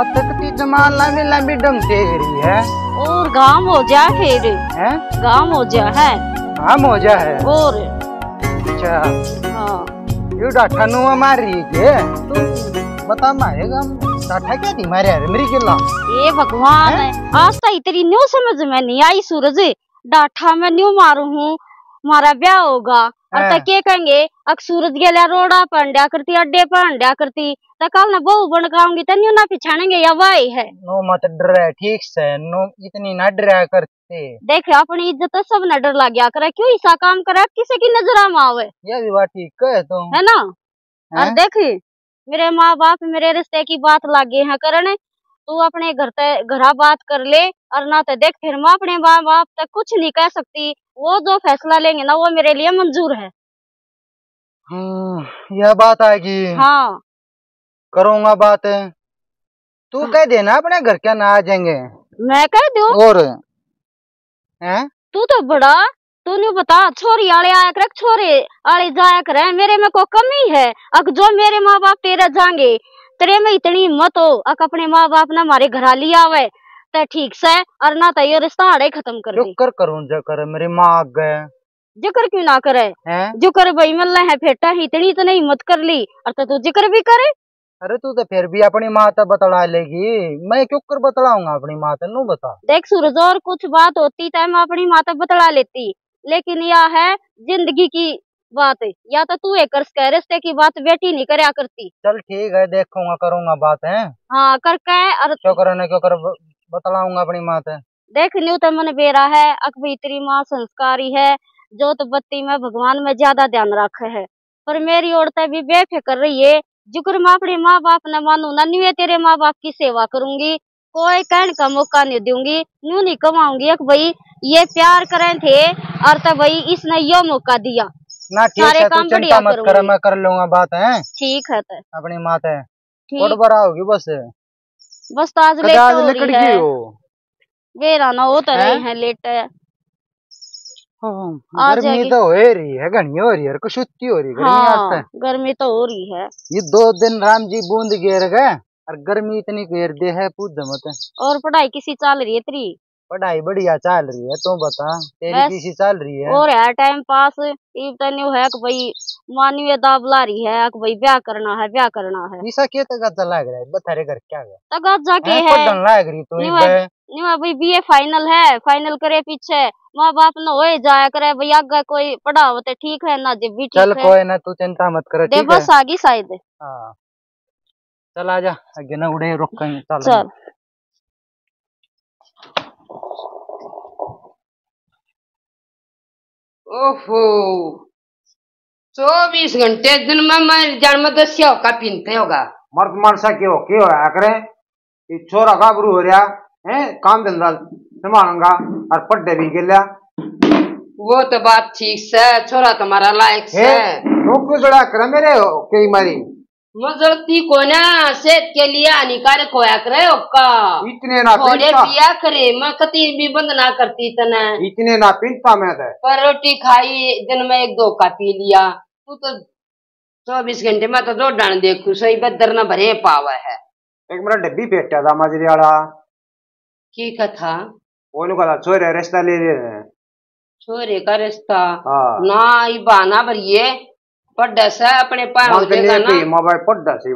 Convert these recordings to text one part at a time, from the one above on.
अब तक ती जमान लंबी लंबी से रही है। और गाँव हो जा फिर हैं? गाँव हो जा है। हम हो जा है। और? अच्छा। हाँ। ये डाठा नुआ मार रही है के तू बता मारेगा डाठा क्या थी मारे? यार मेरी गिल्ला। ये भगवान है? आज तक इतनी न्यू समझ में नहीं आई सूरज। डाठा में न्यू मारू हूँ। मारा ब्याह होगा। तक के कहेंगे अक सूरज गेला रोड़ा पंड्या करती अड्डे पंड्या करती. तो कल ना बहू बन गाऊँगी तो न्यू ना पिछाड़ेंगे या वाई है. नो मत डर ठीक से नो इतनी ना डरा करते. देख अपनी इज़्ज़त तो सब न डर लग गया करे क्यों ऐसा काम करे? किसी की नज़र में आवे? ये भी बात ठीक है तो. है ना? और? देख मेरे माँ बाप मेरे रिश्ते की बात लागे हैं करने तू अपने घर ते घरा बात कर ले और ना तो देख फिर मैं अपने माँ बाप तक कुछ नहीं कह सकती। वो जो फैसला लेंगे ना वो मेरे लिए मंजूर है। हम्म, यह बात आएगी। हाँ। करूँगा बात। तू कह देना अपने घर क्या ना आ जाएँगे। मैं कह दूँ? और? हैं? तू तो बड़ा तू नहीं बता छोरी आले आया कर छोरे आले जाया करे मेरे में कोई कमी है? अग जो मेरे माँ बाप तेरे जाएँगे तेरे में इतनी हिम्मत हो अक अपने माँ बाप ना हमारे घर लिया आवे तो ठीक से और ना तो ये रिश्ता आड़े खत्म कर दे। कर करूँ जो कर मेरी माँ आ गए ज़िक्र क्यों ना करे? हैं? जो कर भाई मिल है फेटा ही इतनी तो नहीं हिम्मत कर ली और तो तू ज़िक्र भी करे? अरे तू तो फिर भी अपनी माँ तो बतला लेगी। मैं क्यों कर बतलाऊँगा अपनी माँ तो नू बता? देख सूरज और कुछ बात होती तो मैं अपनी माता बतला लेती। लेकिन यह है ज़िंदगी की बात। या तो तू एक कह रिश्ते की बात बेटी नहीं करया करती। चल ठीक है देखूँगा करूँगा बात है? हाँ करके और क्यों कर ना क्यों कर बतलाऊँगा अपनी माँ तो देख न्यू तो मन बेरा है अकबी तेरी माँ संस्कारी है जो तो बत्ती में भगवान में ज़्यादा ध्यान रखे है। पर मेरी औरतें भी बेफिक्र रही है जुकर मैं अपने माँ बाप न मानू ना न्यू तेरे माँ बाप की सेवा करूँगी। कोई कहने का मौका नहीं दूँगी न्यू नहीं कमाऊँगी। अक भाई ये प्यार करें थे और तब भाई इसने यो मौका दिया। ना ठीक सारे है तू? काम चिंता बढ़िया मत कर मैं कर लूँगा बात है? ठीक है तो। अपनी माँ तो ठीक। और बड़ा होगी बस। बस तो आज लेट हो रही है। हो? बेरा ना हो तो हैं? नहीं है लेट। है हाँ, गर्मी तो हो रही है घनी हो रही है कुछ हो रही है गर्मी हाँ तो। गर्मी तो हो रही है। ये दो दिन राम जी बूंद घेर गए और गर्मी इतनी घेर दे है पूछ मत। और पढ़ाई किसी चल रही है तेरी? पढ़ाई बढ़िया चल रही है तू बता तेरी किसी चल रही है? और है टाइम पास तो है कि भाई मानवीय दाब ला रही है कि भाई ब्याह करना है ब्याह करना है। निशा के तक अच्छा लग रहा है? बता घर क्या गया? तगा जाके हैं, है। पढ़न लग रही तू। है न्यू भाई बीए फाइनल है फाइनल करे पीछे। माँ बाप न होए जाया करे भाई आगे कोई पढ़ाओ तो ठीक है ना जब भी चल ठीक है। कोई ना तू चिंता मत कर दे है? बस आगी शायद। हाँ। चल आजा आगे ना उड़े रुक कहीं चल। ओहो। चौबीस घंटे दिन में मैं जन्म दस्या का पीनते होगा? मर्द मानसा क्यों? क्यों है? करे छोरा गुरु हो रहा है? काम धंधा संभालूँगा और पढ़े भी गिर वो तो बात ठीक से छोरा तुम्हारा लायक से रोक कुछ करे मेरे कई मारी। मजरती को ना सेहत के लिए हानिकारक होया करे ओका? इतने ना थोड़े पिया करे मैं कति भी बंद ना करती तना इतने ना पीनता मैं तो। पर रोटी खाई दिन में एक दो का पी लिया। तू तो चौबीस घंटे में तो दो डान देखू सही बदर न भरे पावा है। एक मेरा डब्बी फेंटा था मजरी वाला। की कथा? वो लोग कहा छोरे रिश्ता ले रहे छोरे का रिश्ता? हाँ। ना ई बहाना भरिए। पर डसा अपने हो जाएगा ना। मोबाइल पढ़ता सी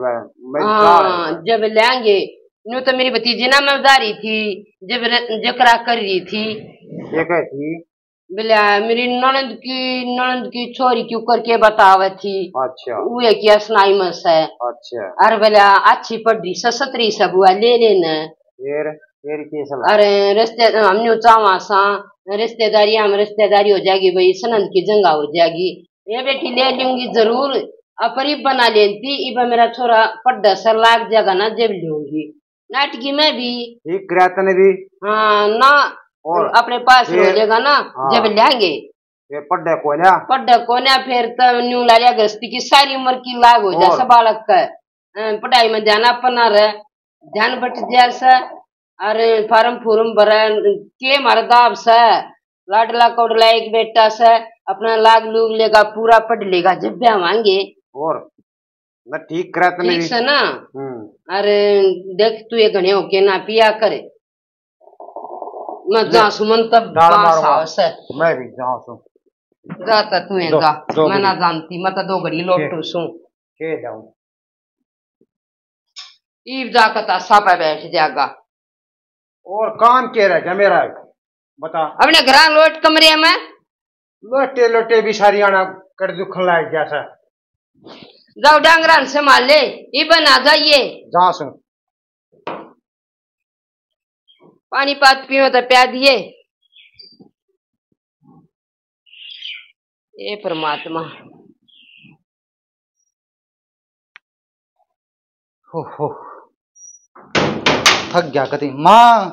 हाँ जब लेंगे यूँ तो मेरी भतीजी ना मजदारी थी जब जकरा कर रही थी। ये कह थी? बोले मेरी ननद की ननद की छोरी क्यों करके बतावे थी। अच्छा। वो किया सुनाई मस है। अच्छा। अरे बोला अच्छी पढ़ी ससतरी सब हुआ ले लेना अरे रिश्ते हमने चावा सा रिश्तेदारी हम रिश्तेदारी हो जाएगी भाई सनंद की जंगा हो जाएगी। ये बेटी ले लूँगी ज़रूर। अपरी बना लेती इब मेरा छोरा पढ़ सर लाग जाएगा ना जब लूँगी। नाटकी में भी। कराया भी? हाँ ना और? अपने पास हो जाएगा ना हाँ। जब लेंगे। ये पढ़े को लिया पढ़ कोने फिर तो न्यू लालिया गृहस्थी की सारी उम्र की लाग हो जाए सब बालक का। अं, पढ़ाई में ध्यान अपना रहे। ध्यान बट जैसा अरे फार्म फूरम भरा के मारा दाब से। लाडला कोडला एक बेटा से अपना लाग लूग लेगा पूरा पढ़ लेगा जब भी मांगे और मैं ठीक करा तने ठीक से ना? हम्म। अरे देख तू ये घने होके ना पिया करे। मैं जा सुमन तब है। मैं भी जाऊँ सो जाता तू है जा। मैं ना। जानती मैं तो दो घड़ी लोटू सू के जाऊँ? ईब जाकर तासा पे बैठ जाएगा और काम के रह मेरा बता। अपने घर लोट कमरे में? लोटे लोटे भी सारियाना कर दुखन लायक जैसा जाओ डांगरान से मार ले ये बना जाइए जा सो पानी पात पियो तो प्या दिए। ये परमात्मा। हो हो। थक गया कति। माँ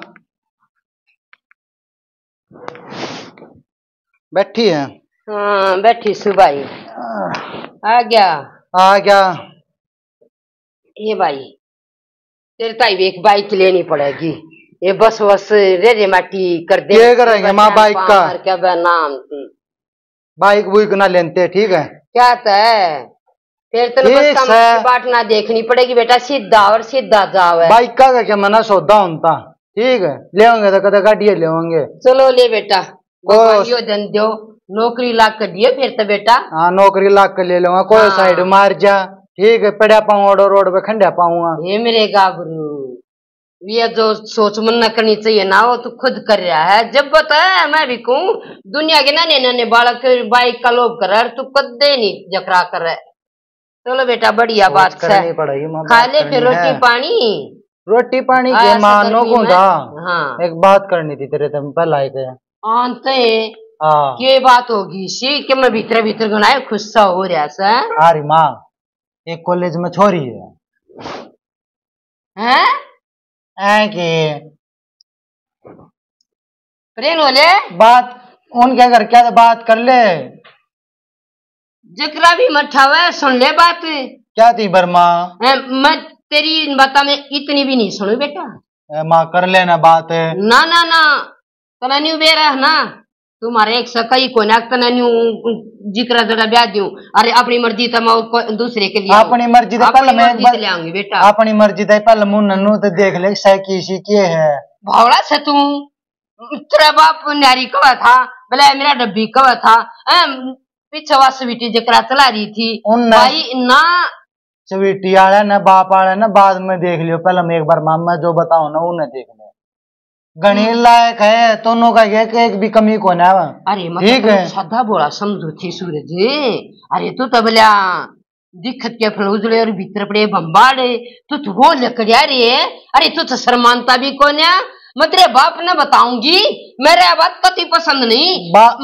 बैठी है। हाँ बैठी सुबाई। आ गया। आ गया। ये भाई तेरे ताई भी एक बाइक लेनी पड़ेगी। ये बस बस रे रे माटी कर दे। ये करेंगे माँ बाइक का। क्या बा नाम थी बाइक बुइक ना लेते ठीक है? क्या तो है? फिर तो बस बाट ना देखनी पड़ेगी बेटा। सीधा और सीधा जाओ बाइक का क्या मना सौदा होता? ठीक है ले होंगे तो कदे गाड़िया ले होंगे चलो ले बेटा। यो दो नौकरी लाग कर दियो फिर तो बेटा। हाँ नौकरी लाग कर ले लूँगा कोई हाँ। साइड मार जा। ठीक है पड़ा पाऊँगा रोड पे खंडा पाऊँगा। ये मेरे गाबरू ये जो सोच मन न करनी चाहिए ना वो तू खुद कर रहा है। जब बताया मैं भी कहूँ दुनिया के नन्हे नन्हे बालक बाइक का लोभ कर तू कदे नहीं जकरा कर चलो बेटा बढ़िया बात है। खा ले फिर रोटी पानी। रोटी पानी के मानो को। था हाँ। एक बात करनी थी तेरे तुम पहला ही के आंते हाँ। ये बात होगी सी कि मैं भीतर भीतर गनाए खुश सा हो रहा सा। अरे माँ एक कॉलेज में छोरी है। हैं? ऐ के? प्रेम होले बात उनके घर क्या बात कर ले। जकरा भी मठा हुआ सुन ले बात। क्या थी बर्मा? मैं तेरी बात में इतनी भी नहीं सुनू बेटा। माँ कर लेना बात। है ना ना ना तना न्यू बेरा है ना। तुम्हारे एक सकई को ना तना न्यू ज़िक्र जरा ब्याह दूँ अरे अपनी मर्ज़ी तो मैं दूसरे के लिए अपनी मर्ज़ी तो पहले मैं ले आऊँगी बेटा। अपनी मर्ज़ी तो पहले मुँह नन्नू तो देख ले सैकी सी के है। भावड़ा से तू। तेरा बाप न्यारी कवा था बोले मेरा डब्बी कवा था। पीछे वा स्वीटी जकरा चला रही थी। भाई ना स्वीटी वाला ना बाप वाला ना बाद में देख लियो। पहले मैं एक बार मामा जो बताओ ना उन्हें देख ले गणी लायक है दोनों का एक एक भी कमी को ना अरे ठीक है। मतलब सदा बोला समझो थी सूरज। अरे तू तो बोला दिखत के फल उजड़े और भीतर पड़े बम्बाड़े। तू तो वो लकड़िया रे। अरे तू तो शर्मानता भी कौन है? मैं तेरे बाप ने बताऊँगी। मेरे बात कति पसंद नहीं।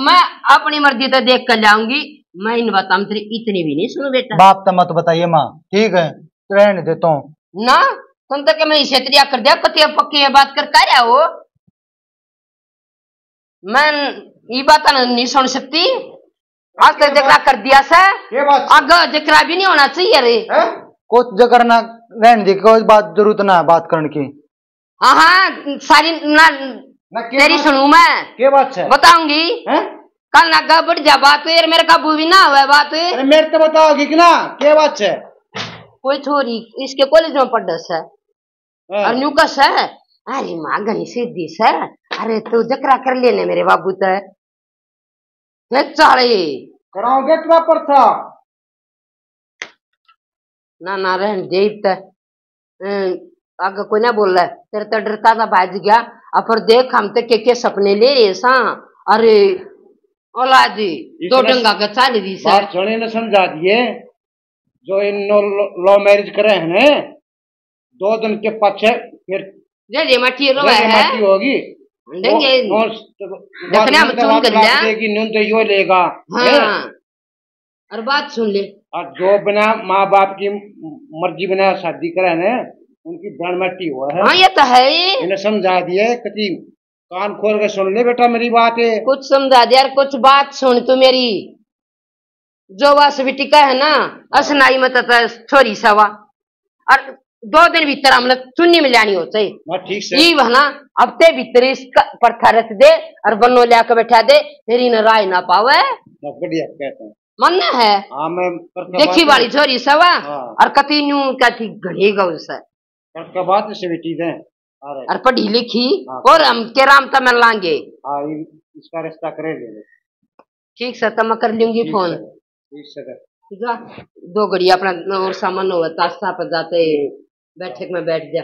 मैं अपनी मर्ज़ी तो देख कर जाऊँगी मैं इन बातों में इतनी भी नहीं सुनू बेटा। बाप तो मत बताइए माँ। ठीक है रहने देता हूँ ना? तुम तो क्या मैं इसे त्रिया कर दिया कति पक्की ये बात कर क्या रहा हो? मैं ये बात नहीं सुन सकती। आज तक जकरा कर दिया से। ये आगे जकरा भी नहीं होना चाहिए रे। कुछ जो करना रहने दे कोई बात ज़रूरत ना बात करने की। हाँ हाँ सारी ना ना तेरी सुनू मैं। के बात है? बताऊँगी। हैं? कल ना बढ़ जा बात यार मेरे काबू भी ना हुआ बात। अरे मेरे तो बताओगी कि ना के बात है? कोई छोरी इसके कॉलेज में पढ़ है। हाँ। और न्यू कस है? अरे माँ गनी सीधी से। अरे तू जकरा कर लेने मेरे बाबू तो। हे चाले कराओगे क्या पर था। ना ना रहन दे तो आगे कोई ना बोल रहा है। तेरे तो डरता था भाज गया। और फिर देख हम तो के के सपने ले रहे सा। अरे औलादी दो डंगा का चाल दी सर। सुने ने समझा दिए। जो इन लव मैरिज करे हैं ने दो दिन के पीछे फिर जे जे मठी रो है। होगी। देखने हम बात चुन कर लिया। देगी न्यून तो यो लेगा। हैं? और बात सुन ले। और जो बिना माँ बाप की मर्ज़ी बिना शादी करे ने उनकी ब्रण मट्टी हुआ है। हाँ ये तो है ही। इन्हें समझा दिए कति कान खोल के सुन ले बेटा मेरी बात। है कुछ समझा दे यार कुछ बात सुन तू मेरी। जो वास बिटिका है ना असनाई मत छोरी सवा। और दो दिन भीतर हम लोग चुन्नी में जानी हो चाहिए हाँ ठीक से। ई बहना अब ते भीतर इसका परथा रख दे और बनो लिया के बैठा दे तेरी न राय ना पावे। मन है। हाँ? देखी वाली छोरी सवा? हाँ। और कति न्यू क्या थी घड़ी गौ से करके बात से बेटी दे अरे। और पढ़ी लिखी हाँ। और हम के राम तमिल लांगे। हाँ इसका रिश्ता करे। ठीक सर तो मैं कर लूँगी फ़ोन। दो घड़ी अपना और सामान होगा तास्ता पर जाते बैठक में बैठ जा।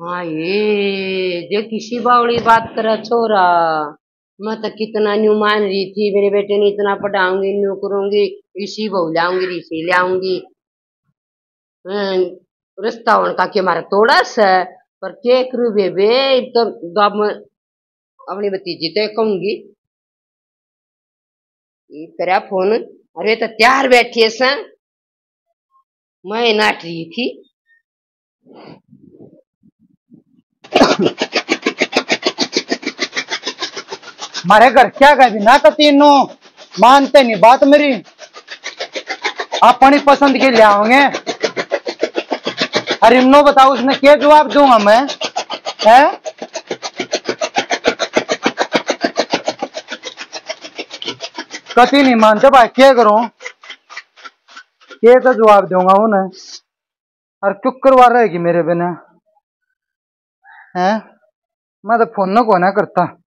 हाँ। ये जो किसी बावड़ी बात करे छोरा। मैं तो कितना न्यू मान रही थी मेरे बेटे ने इतना पढ़ाऊँगी न्यू करूँगी इसी बहु लाऊँगी इसी ले आऊँगी हम्म, रिश्ता उनका के मारा तोड़ा से, पर के करू बेबे तो गाँव में अपनी भतीजी तो कहूँगी। करा फ़ोन, अरे तो त्यार बैठी सा। मैं नाट रही थी। मारे घर क्या कह ना तो तीनों मानते नहीं बात मेरी। अपनी पसंद के ले आओगे? अरे इन्नो बताओ उसने क्या जवाब दूँगा मैं? है? कति नहीं मानते भाई, क्या करूँ? क्या तो जवाब दूँगा उन्हें? और चुप करवा रहेगी मेरे बिना। है? मैं तो फ़ोन को ना करता।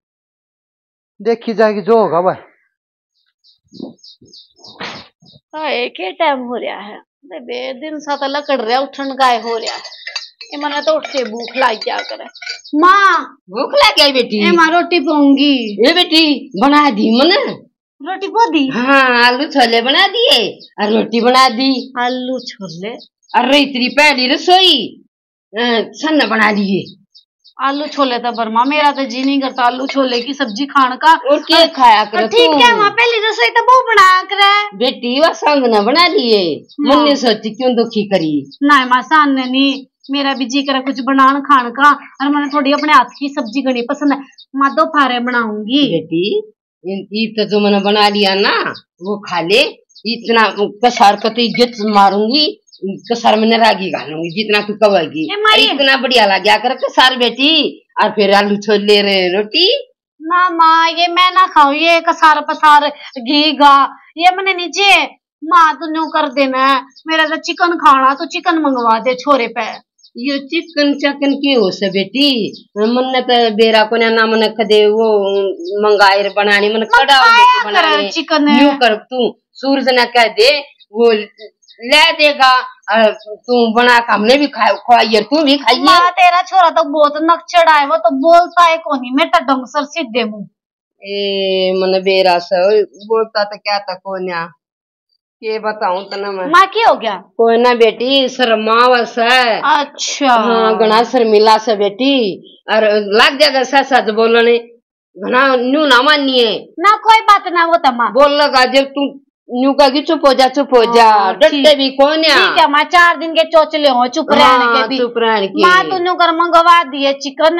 देखी जाएगी, जो होगा भाई। एक ही टाइम हो रहा है। बे दिन सा तो लकड़ रहा उठन गाय हो रहा है। ये मने तो के भूख ला क्या करे। माँ भूख लग गई बेटी। माँ रोटी पाऊँगी ये बेटी बना दी मन। रोटी पोदी हाँ आलू छोले बना दिए और रोटी बना दी। आलू छोले। अरे इतनी पहली रसोई सन सन्ना बना लिए आलू छोले तो बर्मा मेरा तो जी नहीं करता आलू छोले की सब्ज़ी खाने का। और क्या? खाया करो ठीक? है माँ पहली रसोई तो वो बना करे। बेटी वह संग न बना लिए। मन ने सोची क्यों दुखी करी? ना माँ सामने नहीं। मेरा भी जी करे कुछ बनान खान का और मैंने थोड़ी अपने हाथ की सब्ज़ी घनी पसंद है। माँ दो फारे बनाऊँगी। बेटी ये तो जो मैंने बना लिया ना वो खा ले। इतना कसार का तो इज़्ज़त मारूँगी कसार में रागी घालूँगी जितना तू कहेगी। इतना बढ़िया लग गया कर कसार बेटी और फिर आलू छोले रे रोटी। ना माँ ये मैं ना खाऊं ये कसार पसार घी गा ये मैंने नीचे माँ तू न्यू कर देना मेरा तो चिकन खाना तो चिकन मंगवा दे छोरे पे। ये चिकन चकन की हो से बेटी मन ने तो बेरा को ना मन कदे वो मंगाए बनानी मन कड़ा बनानी। चिकन। यूँ कर तू सूरज ने कह दे वो ले देगा तू बना के हमने भी खाए खुआइए तू भी खाइए। माँ तेरा छोरा तो बहुत नक चढ़ा है वो तो बोलता है कोनी मैं तो ढंग सर सीधे मुँह। ए मन बेरा से बोलता तो क्या था कोन्या के बताऊँ तना मैं। माँ की हो गया? कोई ना बेटी शर्मावस है अच्छा। हाँ घना शर्मिला से बेटी और लग जाएगा सच सच बोलने घना न्यू ना मानिए। ना कोई बात ना वो तो माँ। बोल लगा जब तू न्यू कहेगी चुप हो जा चुप हो जा। हाँ, डरते भी कौन है? ठीक है माँ चार दिन के चोचले हो चुप रहने के भी। चुप रहने की। माँ तू न्यू कर मंगवा दिए चिकन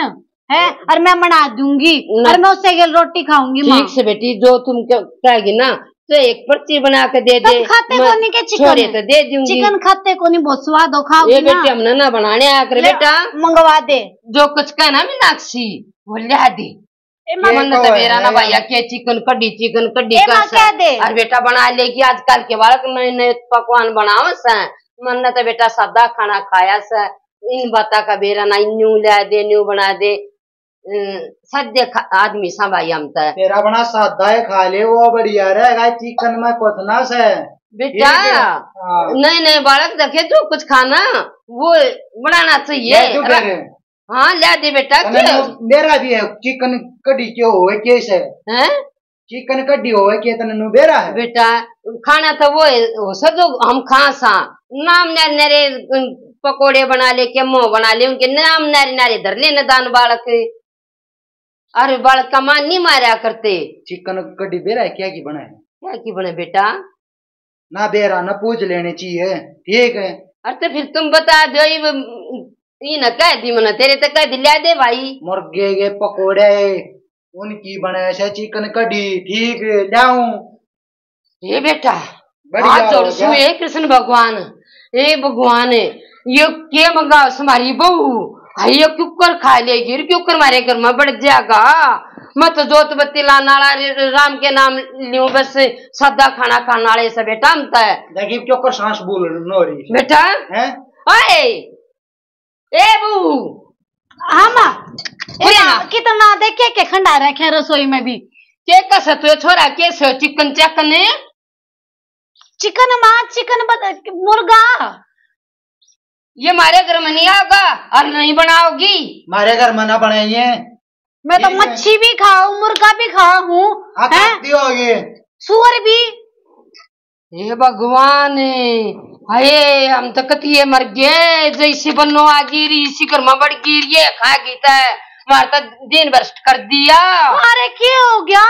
है? और मैं बना दूँगी। और मैं उससे के रोटी खाऊँगी ठीक से बेटी जो तुम क- कहेगी ना तो एक पर्ची बना के दे दे। खाते कौन नहीं के चिकन? तो दे दूँगी। चिकन खाते को नहीं बहुत स्वाद हो ये बेटी हमने ना बनाने आया कर बेटा। मंगवा दे। जो कुछ कहना मीनाक्षी वो लिया दे। तो मेरा ना भैया के चिकन कड्डी चिकन कड्डी? और बेटा बना लेगी आजकल के बालक नए नए पकवान बनावे से मन ने तो बेटा सादा खाना खाया से इन बता का बेरा ना न्यू ला दे न्यू बना दे सद्य आदमी सा भाई हम तो तेरा बना सादा है खा ले वो बढ़िया रहेगा चिकन में कोथना से बेटा है। हाँ। नए नए बालक देखे तू कुछ खाना वो बनाना चाहिए। हाँ ला दे बेटा नु- भी है चिकन कड़ी क्यों होवे कैसे? हैं? चिकन कड़ी होवे के तने नु बेरा है? बेटा खाना तो वो है जो हम खा सा नाम नारे नारे पकोड़े बना ले के मुँह बना ले उनके नाम नारे नारे धर ले न दान बालक। अरे बालक का मान नहीं मारा करते। चिकन कड़ी बेरा है क्या की बना है? क्या की बने बेटा? ना बेरा ना पूछ लेने चाहिए ठीक है? अरे तो फिर तुम बता दो ये ये न कह दी मना तेरे तो कह दी दे भाई मुर्गे के पकोड़े उनकी बने से चिकन कड़ी ठीक है ये बेटा हाथ जोड़ सु कृष्ण भगवान. हे भगवान ये के मंगा हमारी बहू. हाय ये कुकर खा लेगी कुकर मारे घर में बढ़ जाएगा मैं तो जोत बत्ती लाने वाला रे- राम के नाम लियो बस सादा खाना खाने वाले से बेटा हम तो देखिए क्यों सांस बोल नोरी? बेटा? हैं? कितना देखे के खंडा रखे रसोई में भी। के कस तो छोरा के से चिकन चकन? चिकन माँ चिकन बत- मुर्गा। ये हमारे घर में नहीं आओगा? और नहीं बनाओगी? हमारे घर मना बनाइए मैं तो मच्छी भी खाऊ मुर्गा भी खाऊं हूँ? सुअर भी। हे भगवान हाय हम तो कतिये मर गए। जैसी बनो आ गिरी इसी घर में बढ़ गिर ये खा गई था मार तो दिन भ्रष्ट कर दिया। अरे क्या हो गया?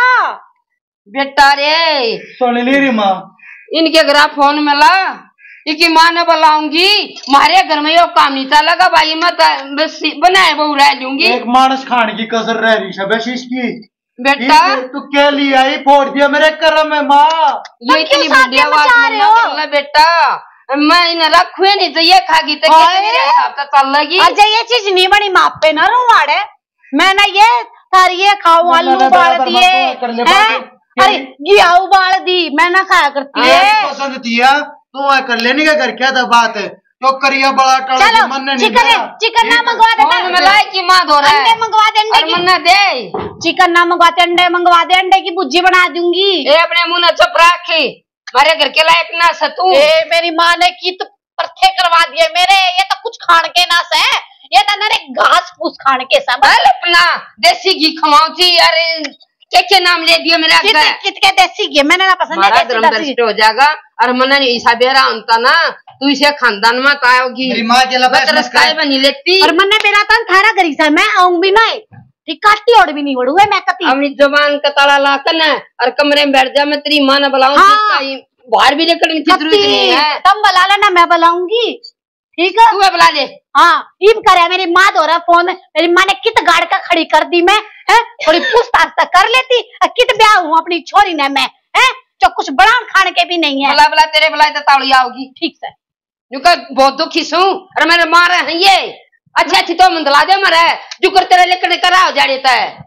बेटा रे सुन ली री माँ। इनके घर फ़ोन मिला। ला इनकी माँ ने बुलाऊँगी मारे घर में यो काम नहीं था लगा भाई मैं तो बस बनाए बहु रह लूँगी एक मानस खाने की कसर रह रही है इसकी। बेटा? है, तू क्या लिया आई? फोड़ दिया मेरे कर्म में माँ। ये इतनी रहे हो? बेटा। मैं इन्हें रखुए नहीं तो ये खागी तो मेरे हिसाब से चल लगी। अजय ये चीज़ नहीं बनी माप पे ना रुवाड़े मैं ना ये तार ये खाऊं मैं आलू उबाल दिए। कर हैं? अरे घिया उबाल दी मैं ना खाया करती हाँ, पसंद दिया तू आ कर लेने का घर क्या था बात है? तो करिया बड़ा टड़ा चलो मन नहीं चिकन। चिकन ना मंगवा दे फ़ोन में लाई की माँ धो रहा है? अंडे मंगवा दे अंडे की मन्ना दे। चिकन ना मंगवाते अंडे मंगवा दे अंडे की भुर्जी बना दूँगी। ए अपने मुँह ने चुप रखी। मारे घर के लायक ना सतू ए मेरी माँ ने की तो परथे करवा दिए मेरे। ये तो कुछ खान के ना से ये तो नरे घास फूस खान के सब अपना देसी घी खवाऊ थी अरे क्या क्या नाम ले दिया मेरे कित कित के देसी घी? मैंने ना पसंद है धर्म भ्रष्ट हो जाएगा। और मना ईसा बेरा होता ना। तू इसे खानदान में तो आओगी मेरी माँ के लपेट में रस्ताए बनी लेती। और मन्ने मेरा तन थारा गरी सा मैं आऊँ भी नहीं। काटी और भी नहीं बढ़ू मैं कती अपनी जबान का ताला लाकर ना और कमरे में बैठ जा मैं तेरी माँ ने बुलाऊं हाँ। बाहर भी निकलने की ज़रूरत नहीं है। तुम बुला लेना मैं बुलाऊँगी ठीक है? तू बुला ले हाँ इन करे मेरी माँ दो रहा फ़ोन मेरी माँ ने कित गाड़ का खड़ी कर दी मैं है? थोड़ी पूछताछ तक कर लेती कित ब्याह हूँ अपनी छोरी ने मैं है? जो कुछ बड़ा खाने के भी नहीं है। बुला बुला तेरे बुलाए तो ताड़ी आओगी। ठीक से नुका बहुत दुखी सू अरे मेरे मारे हैं। ये अच्छा अच्छी तो मंदला दे मरे। जुकर तेरे लेकर करा हो जाड़े है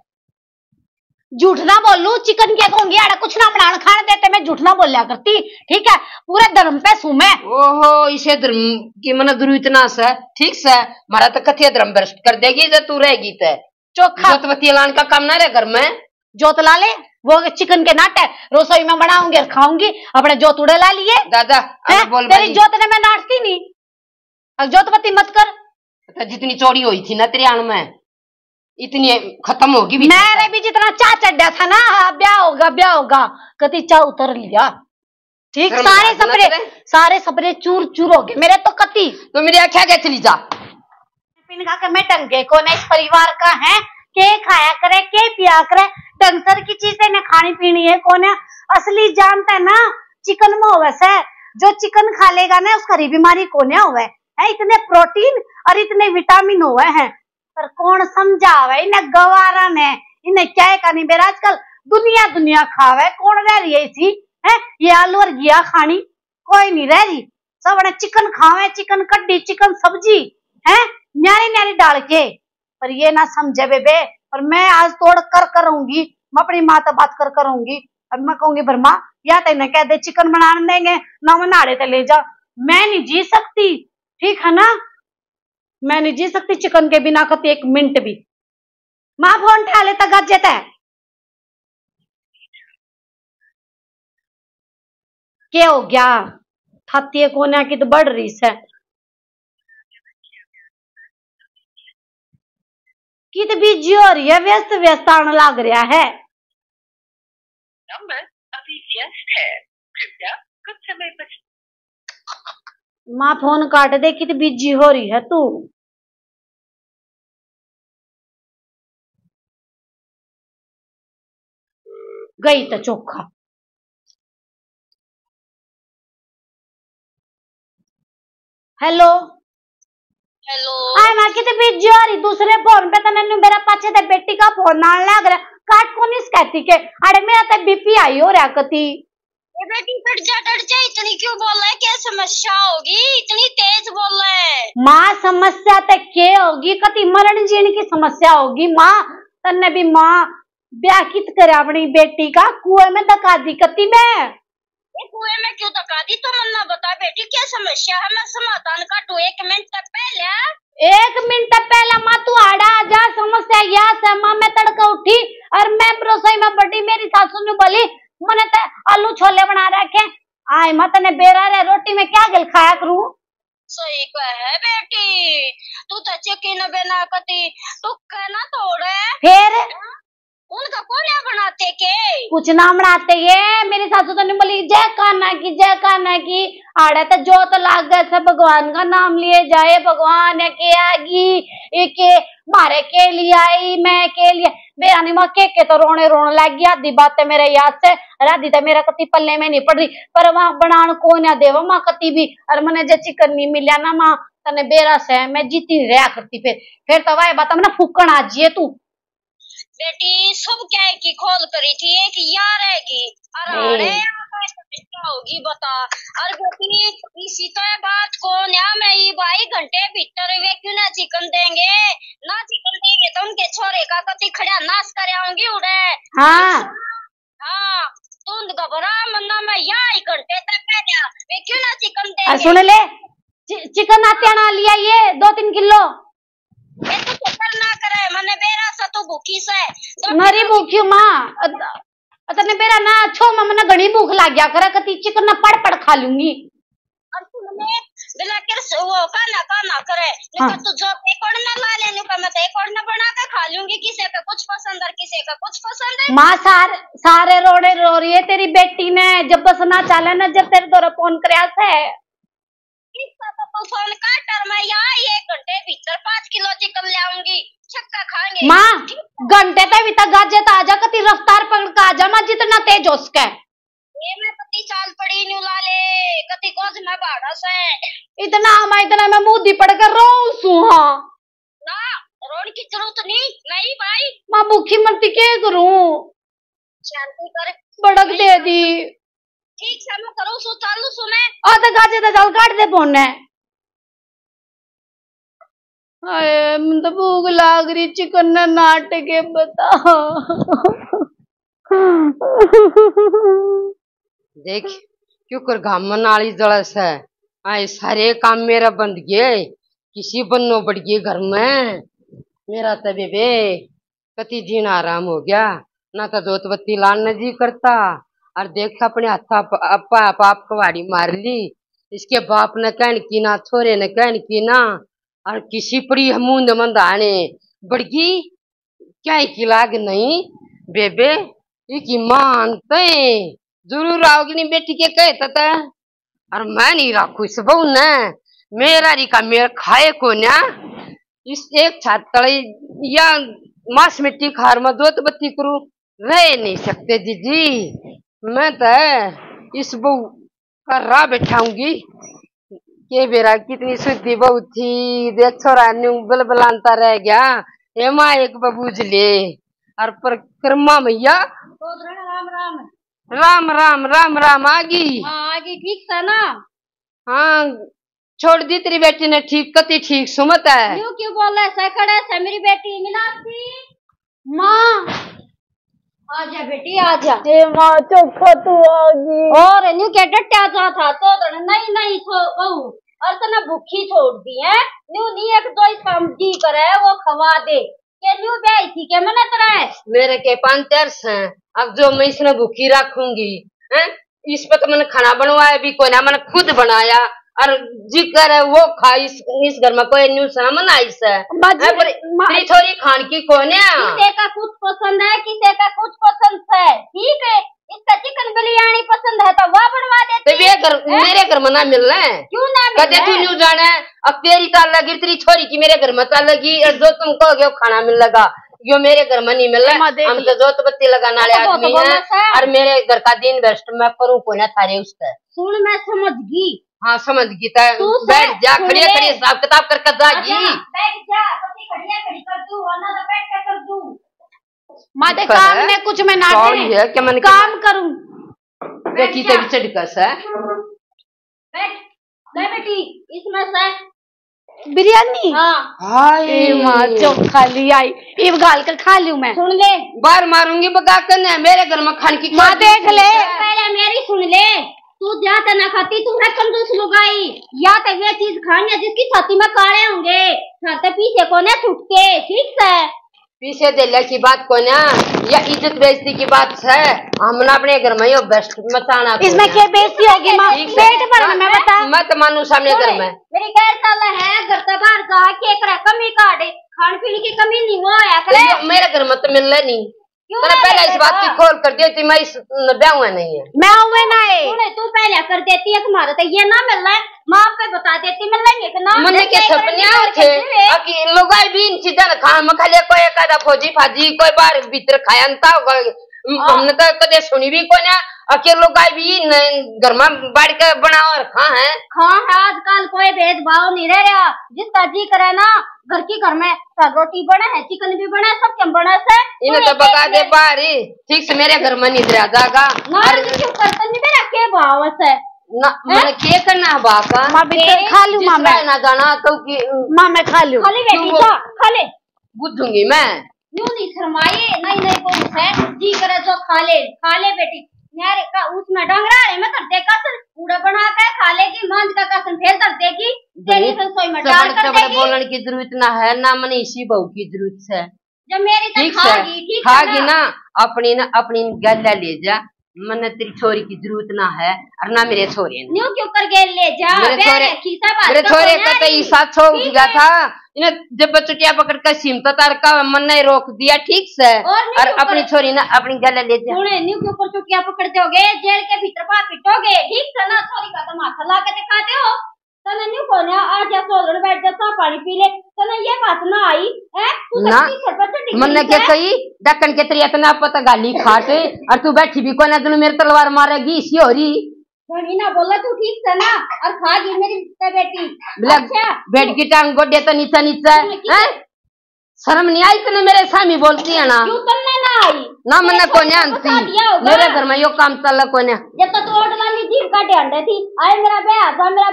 झूठ ना बोलू चिकन क्या कहूँगी आड़ा कुछ ना बनाना खाने देते मैं झूठ ना बोलिया करती ठीक है? पूरे धर्म पे सू मैं ओहो इसे धर्म की मन गुरु इतना से ठीक से मारा तो कथिया धर्म भ्रष्ट कर देगी तो तू रहेगी ते। चोखा। जोतवती लान का काम ना रहे घर में? जोत ला ले वो चिकन के नाटे रसोई में बनाऊँगी और खाऊँगी अपने जोत उड़े ला लिए। दादा बोल तेरी जोत ने मैं नाटती नहीं। अब जोतपति मत कर। तो जितनी चोरी हुई थी ना तेरे में इतनी खत्म होगी भी। मेरे भी जितना चा चड्डा था ना हाँ, ब्याह होगा ब्याह होगा कति चा उतर लिया। ठीक सारे तेरे? सारे सपने चूर चूर हो गए मेरे तो कति। तो मेरी आख्या क्या चली जा। पिन खा के मैं टंगे कौन है इस परिवार का है? के खाया करे के पिया करे? डंसर की चीज़ें न खानी पीनी है कौन है? असली जानता है ना चिकन में होवे से। जो चिकन खा लेगा ना उसका बीमारी कोने होवे? है, इतने प्रोटीन और इतने विटामिन हुए हैं। पर कौन समझावे? इन्हें गवारा ने इन्हें क्या का नहीं मेरा आजकल दुनिया दुनिया खावे। कौन रह रही है इसी? है? ये आलू और घिया खानी? कोई नहीं रह रही। सबने चिकन खावे, चिकन कड्डी चिकन सब्ज़ी, है? न्यारी न्यारी डाल के। पर ये ना समझे बेबे। पर मैं आज तोड़ कर करूँगी। मैं अपनी माँ से बात कर करूँगी। और मैं कहूँगी पर माँ या तो इन्हें कह दे, चिकन बना देंगे, ना मैं नाड़े ते ले जा मैं नहीं जी सकती। ठीक है ना? मैं नहीं जी सकती चिकन के बिना कति एक मिनट भी। माँ फ़ोन उठा लेता गज जाता है। क्या हो गया? थाती कोने की तो बढ़ रही है की तो बीजी हो रही है व्यस्त व्यस्त आने लग रहा है। नंबर अभी व्यस्त है। कृपया कुछ समय पश्चात माँ फ़ोन काट दे कि तो बिज़ी हो रही है तू। गई तो चोखा। हेलो। हेलो। आय माँ की तो बिज़ी हो रही? दूसरे फ़ोन पे तो नन्नू मेरा पाछे ते बेटी का फ़ोन आने लग रहा। काट कौन इस कहती के? अरे मेरा तो बीपी आई हो रहा कती। बेटी जा इतनी क्यों बोल रहा है? क्या समस्या होगी? इतनी तेज बोल रहा है। माँ समस्या ते के होगी? कति मरण जीण की समस्या होगी माँ? तन्ने भी माँ ब्याह कित करे अपनी बेटी का। कुएँ में धका दी कती में। कुएँ में क्यों धक्का दी? तो मन्ना बता बेटी क्या समस्या है? मैं समाधान काटू एक मिनट तक पहले? एक मिनट पहले माँ तू आड़ा आ जा समस्या यह माँ मैं तड़का उठी और मैं रसोई में बड़ी मेरी सासू ने बोली मैंने तो आलू छोले बना रखे आय माँ तने बेरा रे रोटी में क्या गल खाया करू सही कहे बेटी तू तो चिकी न बना कती तू कहना तोड़े फिर उनका कोने बनाते के कुछ ना बनाते ये मेरी सासू तो ने बोली जय काना की जय काना की आड़े तो जो तो लाग गए सब भगवान का नाम लिए जाए भगवान के आगी एक मारे के लिए आई मैं के लिए बेरानी माँ के के तो रोने रोने लग आधी बातें मेरे याद से और आधी तो मेरा कति पल्ले में नहीं पड़ रही पर वहाँ बनान को ना देव माँ कति भी और मैंने जे चिकन नहीं मिला ना माँ तने बेरा से मैं जीती रहा करती फिर फिर तो वाह बात मैंने फूकन आ जिए तू बेटी सब क्या है की खोल करी थी एक यार रहेगी अरे होगी बता और बेटी इसी तो है बात को ना मैं ये बाई घंटे भीतर वे क्यों ना चिकन देंगे ना चिकन देंगे तो उनके छोरे का कति खड़ा नाश करे आऊँगी उड़े हाँ। हाँ तुम घबरा मन्ना मैं यहाँ एक घंटे तक रह गया वे क्यों ना चिकन और सुन ले चिकन आते ना लिया ये दो तीन किलो। ये तो चक्कर ना करे मैंने बेरा सा तो भूखी से तो मरी भूखी माँ अत- तने बेरा ना छो माँ मने घनी भूख लाग गया करे कति चिकन ना पड़ पड़ खा लूँगी और तुमने बिना किर से वो काना काना करे हाँ। निका तू जो एक और ना ला ले निका मैं तो एक और ना बना के खा लूँगी किसी का कुछ पसंद और किसी का कुछ पसंद है माँ सार, सारे रोड़े रो रही है तेरी बेटी ने। जब बस ना चाले ना जब तेरे द्वारा फ़ोन करया से इसका तो काटर मैं यहाँ एक घंटे भीतर पाँच किलो चिकन ले छक्का खाएँगे। माँ घंटे तक भी तक गाजे तो आजा कति रफ्तार पकड़ के आजा माँ जितना तेज हो सके ये मैं कति चाल पड़ी न्यू ला ले कति गोज में बाड़ा से। इतना मैं इतना मैं मुँह दी पड़ कर रो सू हाँ। ना रोड की ज़रूरत नहीं। नहीं भाई। माँ भूखी मरती क्या करूँ? शांति कर। बड़क दे दी। ठीक से मैं करूँ सो चालू सो मैं आ तो गाजे तो चल काट दे फ़ोन ने। हाय मन तो भूख लाग रही चिकन ना नाट के बता। देख क्यों कर घामन वाली जलस है? आए सारे काम मेरा बंद गए किसी बन्नो बढ़ गए घर में। मेरा तो बेबे कति दिन आराम हो गया। ना तो जोत बत्ती लाने जी करता, और देख अपने हाथा अपा, पाप कवाड़ी मार ली। इसके बाप ने कहन की ना छोरे ने कहन की ना, और किसी पड़ी मुंद मंदाने बड़गी क्या की लाग नहीं? बेबे की मानते ज़रूर आओगी नहीं बेटी के कहे तता और मैं नहीं राखू इस बहू ने। मेरा रिका मेर खाए को ना इस एक छात तले या मांस मिट्टी खार में दो बत्ती करू। रह नहीं सकते जीजी मैं तो इस बहू का राह बैठाऊँगी के बेरा कितनी शुद्धि बहू थी देख छोरा न्यू बलबलांता रह गया। हेमा एक बबूज ले। और पर कर्मा मैया। राम राम राम राम राम राम आगी। हाँ आगे ठीक था ना? हाँ छोड़ दी तेरी बेटी ने ठीक कति ठीक सुमत है। यूँ क्यों बोल रहा है? सैकड़ मेरी बेटी मीनाक्षी। माँ। आजा बेटी आजा ए माँ चोखा तू आ गई। और न्यू के डट्या जा था तो तो नहीं नहीं छो बहू। और तो ना भूखी छोड़ दी है। न्यू नहीं एक दो काम जी करे वो खवा दे। के न्यू ब्याई थी के मैंने तरह मेरे के पाँच तेरस हैं। अब जो मैं इसने भूखी रखूँगी हैं? इस पर तो मैंने खाना बनवाया भी कोई ना मैंने खुद बनाया। और ज़िक्र है वो खाई इस, इस घर में कोई न्यू सामान आई से। हैं, तेरी थोड़ी खान की कौन है? किसे का कुछ पसंद है किसे का कुछ पसंद है ठीक है इसका चिकन बिरयानी पसंद है तो वह बनवा तो देते ये घर मेरे घर में ना मिल रहे हैं। क्यों ना कदे तू न्यू जाने अब तेरी ताल लगी तेरी छोरी की मेरे घर में ताल लगी और जो तुम कहोगे वो खाना मिल लगा। यो मेरे घर में नहीं मिल रहा हम तो जोत बत्ती लगाने वाले तो आदमी बोला हैं। और मेरे घर का दिन वेस्ट मैं करूँ को ना थारे उसका सुन मैं समझ गई। हाँ समझ तू बैठ जा सुन खड़िया ले। हिसाब किताब करके जागी अच्छा, बैठ जा कभी खड़िया खड़ी कर दूँ वरना तो बैठ के कर दूँ। माते काम में कुछ मैं सॉरी है काम करूँ। बेटी ते जा। भी चढ़कस है बेटी इसमें से बिरयानी? हाँ। हाय। चोखा ली आई। इब गाल कर खा लू मैं। सुन ले। बार मारूँगी बगा कर ना मेरे घर में खाने की माँ देख ले। पहले मेरी सुन ले। तू ज़्यादा ना खाती तू है कंजूस लुगाई। या तो वे चीज़ खानी है जिसकी छाती में काले होंगे छाते पीछे कोने ना छुटके ठीक है पीछे देने की बात को ना। या इज़्ज़त बेइज्जती की बात है। हमने अपने घर में यो बेस्ट मचाना इसमें क्या बेइज्जती होगी। पेट पर मैं बता मत मानू सामने घर में। मेरी गैर साल है घर से बाहर जा के करे कमी काटे खान पीने की कमी नहीं हो या तो करे मेरे घर में तो मिलने नहीं। तूने पहले इस बात की खोल कर देती मैं इस ब्याह नहीं है। मैं हुए ना है तू पहले कर देती है तुम्हारा तो ये ना मिल रहा है। माँ पे बता देती मिल लेंगे कि ना मन के सपने थे अकी लोगाई भी इन चीजा न खा मखले कोई एकादा फौजी फाजी कोई बार भीतर खाया था हमने तो कदे सुनी भी कोई ना। अके लोगाई भी घर में बाड़ के बना और खा है। हाँ है आजकल कोई भेदभाव नहीं रह रहा। जिसका जी करे ना घर की घर में रोटी बना है चिकन भी बना है सब क्या बना से इन्हें तो बगा दे बारी ठीक से मेरे घर में निद्रा जागा और नहीं मेरा के भाव से न- मैंने के करना बाका माँ भीतर खा लूँ माँ मैं ना जाना तो कि माँ मैं खा लूँ खाली बेटी क्यों? जा खाले बुझूँगी मैं यूँ नहीं शर्माए नहीं नहीं को है जी करे जो खा ले खा ले बेटी न्यारे का उसमें डंगरा है मैं कर दे कसर। पूरा बना के खा लेगी मांझ का कसन फेर कर देगी। तेरी रसोई में डाल कर देगी। बोलने की ज़रूरत ना है ना मने इसी बहू की ज़रूरत है। जब मेरी तो खागी ठीक है खागी ना? अपनी ना अपनी गल्ला ले जा। मने तेरी छोरी की ज़रूरत ना है और ना मेरे छोरे न्यू के ऊपर के ले जा मेरे छोरे मेरे का छोरे का तो ईसा छोड़ दिया था। इन्हें जब चुटिया पकड़ कर सीमता तार का मन ने रोक दिया ठीक से? और और अपनी छोरी ना अपनी गले ले जा। सुने न्यू के ऊपर चुटिया पकड़ दोगे जेल के भीतर पा पिटोगे ठीक से ना? छोरी का तमाशा ला के दिखाते हो। तने न्यू कोने आ जा बैठ जा सा पानी पी ले तने ये बात ना आई है तू ना। गई कही डकन के तेरी इतना पता गाली खाटे और तू बैठी भी कोने ना मेरे तलवार मारेगी इसी हो रही ना बोला तू ठीक से ना और खा गई मेरी बेटी अच्छा बेड की टांग गोडे तो नीचा नीचा है शर्म नहीं आई तूने मेरे सामी बोलती है ना? क्यों तन्ने ना आई? ना छोटे को फंसा मेरे घर में यो काम चल जब तक तू ओट लानी जीव का डंडे थी। आए मेरा जा मेरा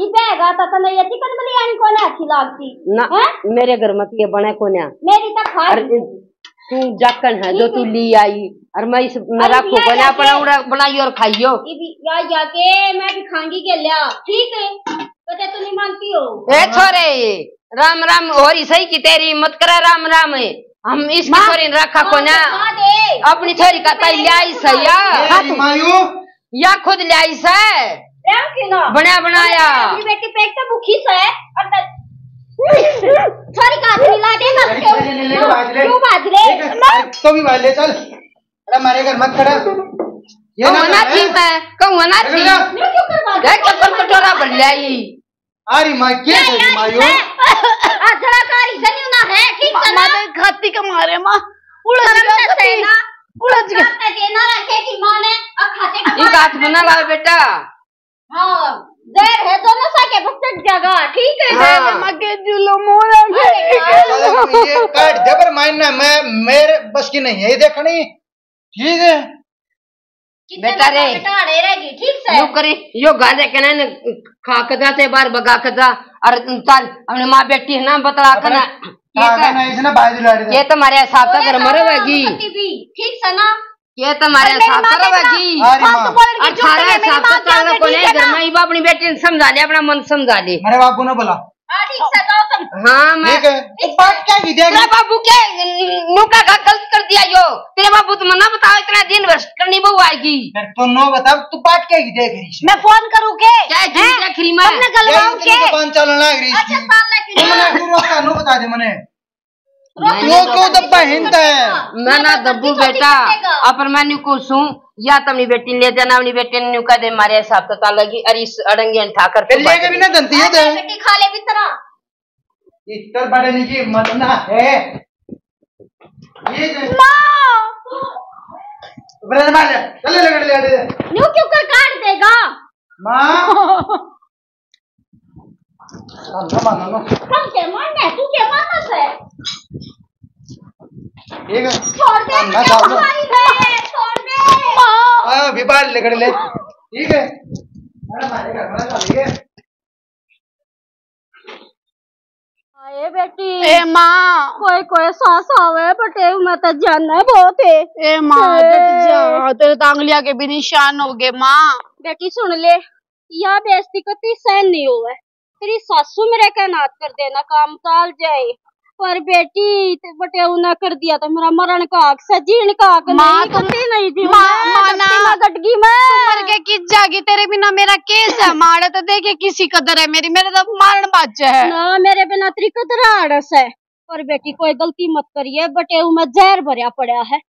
ये ब्याह गा तो तने ये चिकन बिरयानी कोने अच्छी लगती। ना हैं? मेरे घर में तो ये बने कोने। मेरी तो खा तू जाकन है जो तू ली आई। और मैं इस मैं अरे रखू भैया, कोने अपना जाके- उड़ा बनाई और खाइयो। ये भी या जाके मैं भी खाऊँगी के लिया। ठीक है? कहते तू नहीं मानती हो? ए छोरे! राम राम हो रही सही की तेरी मत करा राम राम। है हम इसकी छोरी ने रखा कोने। खा दे। अपनी छोरी का ताई ले आई सैया या खुद ले आई से की ना? बना बनाया। मेरी बेटी पेट तो भूखी से है। और द- छोरी का हाथ मिला दे क्यों बाज ले। क्यों बाज ले तो भी भाई ले चल। अरे हमारे घर मत खड़ा। ये ना कर, थी हैं? मैं? कहूँ ना थी जा। मैं क्यों करवा देख कपन कटोरा ले आई अरे माँ क्या तेरी मायू जरा कारी जन्यू ना है ठीक है ना खाती के मारे माँ। शर्म गया। ना उड़द गया। खाते देना रखे कि माँ ने और खाते का इनका हाथ बना लाओ बेटा। हाँ देर है दोनों साके बस जगह ठीक है? हाँ। माँ के जुलो मोरा ये काट दे पर मायना मैं मेरे बस की नहीं है ये देखनी। ठीक है? बेटा रे। बेटा अड़े रहेगी ठीक से? यो करे यो गाजे के ना ते बार बगा के जा। और चल अपने माँ बेटी है ना बतला के ये हाँ, तो- हमारे हिसाब का घर मरवेगी तो पति भी ठीक से ना? ये तो हमारे हिसाब का माँ। और थारा हिसाब का चल को नहीं घर में अपनी बेटी ने समझा ले अपना मन समझा ले मेरे बाप को ना बोला। हाँ तो हाँ। मैं ठीक है। तो क्या तेरा बाबू के नुका का गलत कर दिया यो तेरे बाबू तुम ना बताओ इतना दिन वेस्ट करनी बहु आएगी। तो नो बता तू बात क्या की देख मैं फ़ोन करूँ के क्या मैं? गलवाऊं दुकान है अच्छा साल लेके तू मने तू रोका? नो बता दे मने। मैंने क्यों क्यों दब्बा हिंदा है? मैं ना दब्बू बेटा अपन मैं न्यू को सू या तो अपनी बेटी ले जाना अपनी बेटी ने न्यू दे मारे हिसाब से लगी अरे इस अड़ंगे ठाकर फिर लेके भी ना दंती है दे बेटी खा ले भी तरह इतर बड़े नीचे मरना है। ये जो- ब्रदर मार ले चले लगे ले ले न्यू क्यों कर काट देगा? माँ। ना मानो ना हम है तू क्या मानना है ठीक है। छोड़ दे ना छोड़ दो। छोड़ दे। हाँ विपाल लेकर ले। ठीक है। अरे मारे घर में चल गए ए बेटी। ए माँ। कोई कोई सांस आवे बटे मैं तो जानना बहुत है। ए माँ जा तेरे तांगलिया के भी निशान हो गए माँ। बेटी सुन ले यह बेइज्जती कति सहन नहीं हुआ तेरी सासू मेरे का कर देना काम टाल जाए। पर बेटी बटे उन्हें कर दिया तो मेरा मरण का हक सजीन का माँ, नहीं तुम- नहीं थी माँ, माँ, ना। गटगी मैं। मर के किस जागी? तेरे बिना मेरा केस है। मारे तो देखे किसी कदर है। मेरी मेरे तो मारण बाजा है। ना मेरे बिना तेरी कतरा आड़स है। पर बेटी कोई गलती मत करिए। बटे में जहर भरिया पड़ा है।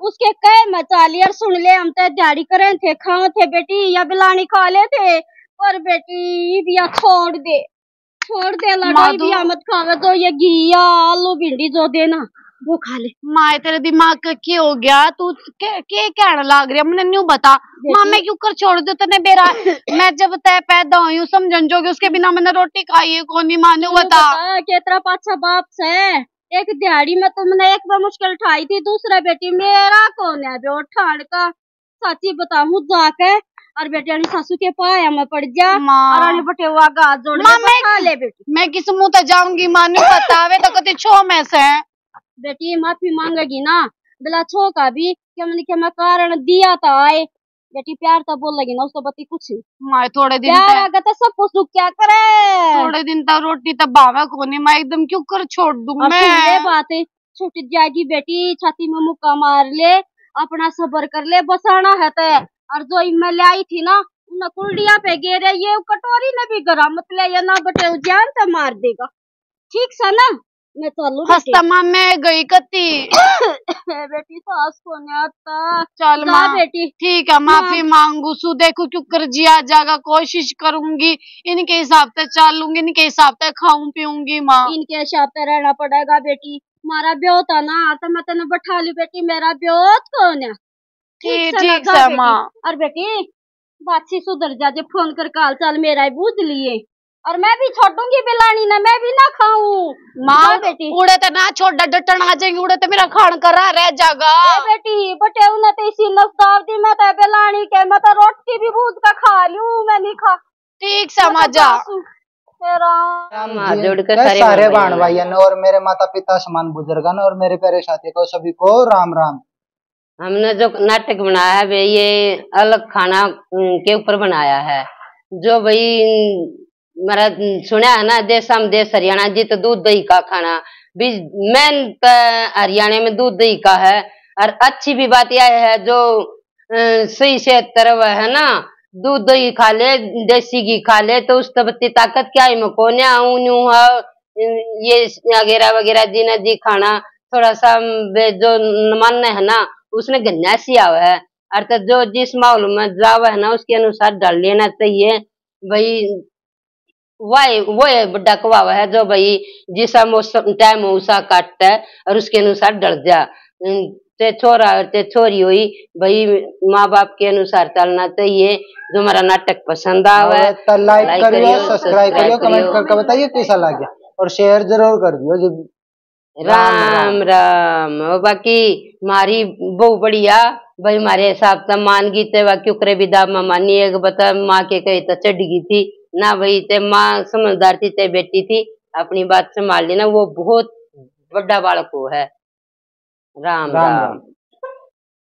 उसके कह मैं चाली और सुन ले हम तो दिहाड़ी करे थे खाओ थे बेटी या बिलानी खा ले थे। पर बेटी बिया छोड़ दे। छोड़ दे लड़ाई। बिया मत खावे तो ये घिया आलू भिंडी जो देना वो खा ले। माए तेरे दिमाग का क्या हो गया? तू के के कहने लाग रही मैंने न्यू बता। माँ मैं क्यों कर छोड़ दू तने बेरा? मैं जब तय पैदा हुई हूँ समझन जोगी उसके बिना मैंने रोटी खाई है कौन नहीं माने बता? बता केतरा पाछा बाप से? एक दिहाड़ी में तुमने एक बार मुश्किल उठाई थी दूसरा बेटी मेरा कौन है? बे ठाण का सच्ची बताऊँ जाके और बेटी वाली सासू के पाया में पड़ जा। और वाली बटे हुआ गाज जोड़ माँ, ले बेटी। मैं किस मुँह तक जाऊँगी माँ नहीं बतावे तो कति छो में से बेटी माफ़ी मांगेगी ना। बिला छो का भी कि हमने के मैं कारण दिया था आए। बेटी प्यार तो बोल लगी ना उसको बती कुछ। माए थोड़े दिन प्यार आगे तो सब कुछ क्या करे? थोड़े दिन तक रोटी तब भावे को नहीं मैं एकदम क्यों कर छोड़ दूँ मैं? बात छुट जाएगी बेटी छाती में मुक्का मार ले अपना सबर कर ले बसाना है ते। और जो मैं ले आई थी ना उन कुंडिया पे गिरे ये कटोरी ने भी गरा मतलब या ना बटे जान ते मार देगा। ठीक सा ना? मैं चलू हंसता माँ मैं गई कति बेटी सास को नहीं आता। चल माँ। बेटी। ठीक है माफ़ी मांगू सु देखो क्यों कर जिया जागा कोशिश करूँगी। इनके हिसाब से चलूँगी इनके हिसाब से खाऊं पीऊँगी माँ। इनके हिसाब से रहना पड़ेगा बेटी। मारा ब्योह था ना तो मैं तेने बैठा ली बेटी मेरा ब्योह कौन है? ठीक ठीक जा बेटी। माँ और बेटी बातचीत सुधर जा जे फ़ोन कर हाल चाल मेरा ही बूझ लिए। और मैं भी छोड़ूँगी बिलानी ना मैं भी ना खाऊं। माँ बेटी। उड़े तो ना छोड़ डटन आ जाएँगे उड़े तो मेरा खान करा रह जागा ए बेटी बटे उन्हें तो इसी नफ्तार दी मैं तो बिलानी के मैं तो रोटी भी भूज का खा लूँ मैं नहीं खा। ठीक से माँ जा। तेरा। हाथ जोड़ के मैं सारे बाण भाई और मेरे माता पिता समान बुजुर्गन और मेरे प्यारे साथी को सभी को राम राम। हमने जो नाटक बनाया है, ये अलग खाना के ऊपर बनाया है। जो भाई, मेरा सुना है ना देश हम देश हरियाणा, जी तो दूध दही का खाना। भी मेन हरियाणा में दूध दही का है। और अच्छी भी बात यह है, जो सही से तरफ़ है ना, दूध दही खा ले, देसी घी खा ले तो उस तबती ताकत क्या है? मकोन्या ऊन ये वगैरह वगैरह जीना जी खाना, थोड़ा सा जो मानना है ना उसने गन्यासी आवा है। अर्थात जो जिस माहौल में जावा है ना उसके अनुसार डाल लेना चाहिए। भाई वही वो है बड़ा कवावा है जो भाई जिसा मौसम टाइम हो उसा काटता है और उसके अनुसार डर जा। ते छोरा ते छोरी हुई भाई माँ बाप के अनुसार चलना चाहिए। जो हमारा नाटक पसंद आवा तो लाइक करियो सब्सक्राइब करियो कमेंट करके बताइए कैसा लगे और शेयर ज़रूर कर दियो जो राम राम बाकी मारी बहु बढ़िया। भाई मारे हिसाब से मान गई थे बाकी उकरे भी दाब में मानी। एक बता माँ के कही तो चढ़ गई थी। ना भाई ते माँ समझदार थी ते बेटी थी। अपनी बात संभाल लेना वो बहुत बड़ा बालक वो है। राम राम राम, राम।